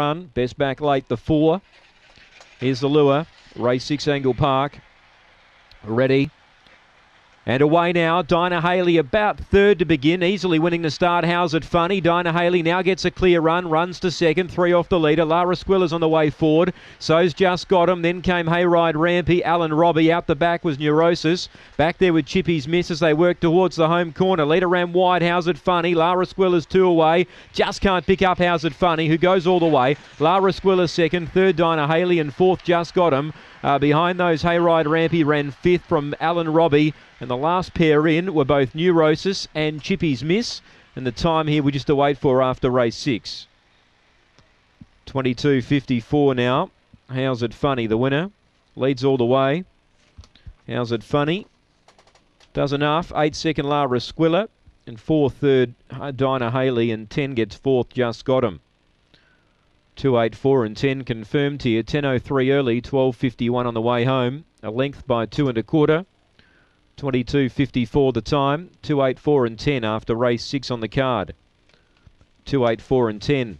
run. Best back late, the four. Here's the lure. Race six, Angle Park. Ready. And away now, Dinah Haley about third to begin, easily winning the start. How's it funny? Dinah Haley now gets a clear run, runs to second, three off the leader. Lara Squiller's on the way forward. So's just got him. Then came Hayride Rampy, Alan Robbie. Out the back was Neurosis. Back there with Chippy's miss as they work towards the home corner. Leader ran wide. How's it funny? Lara Squiller's two away. Just can't pick up How's it funny, who goes all the way. Lara Squiller second, third Dinah Haley, and fourth just got him. Uh, behind those, Hayride Rampy ran fifth from Alan Robbie. And the last pair in were both Neurosis and Chippy's Miss. And the time here we just await for after race six. 22.54 now. How's it funny? The winner leads all the way. How's it funny? Does enough. Eight second Lara Squiller. And four third uh, Dinah Haley. And 10 gets fourth. Just got him. 284 and 10 confirmed here. 10.03 early, 12.51 on the way home. A length by two and a quarter. 22.54 the time. 284 and 10 after race six on the card. 284 and 10.